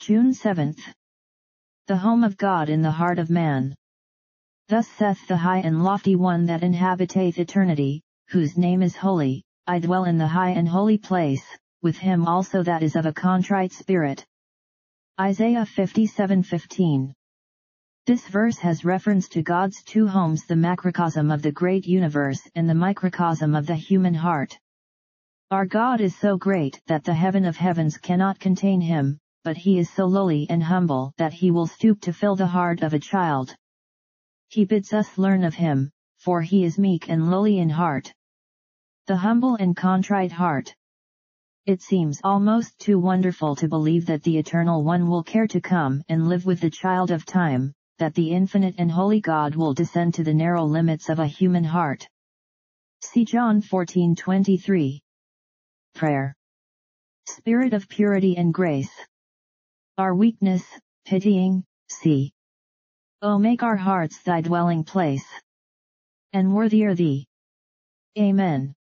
June 7th. The home of God in the heart of man. Thus saith the high and lofty one that inhabiteth eternity, whose name is holy, I dwell in the high and holy place, with him also that is of a contrite spirit. Isaiah 57:15. This verse has reference to God's two homes the macrocosm of the great universe and the microcosm of the human heart. Our God is so great that the heaven of heavens cannot contain him, but he is so lowly and humble that he will stoop to fill the heart of a child. He bids us learn of him, for he is meek and lowly in heart. The humble and contrite heart. It seems almost too wonderful to believe that the Eternal One will care to come and live with the child of time, that the infinite and holy God will descend to the narrow limits of a human heart. See John 14:23. Prayer. Spirit of purity and grace our weakness, pitying, see. O make our hearts thy dwelling place. And worthier thee. Amen.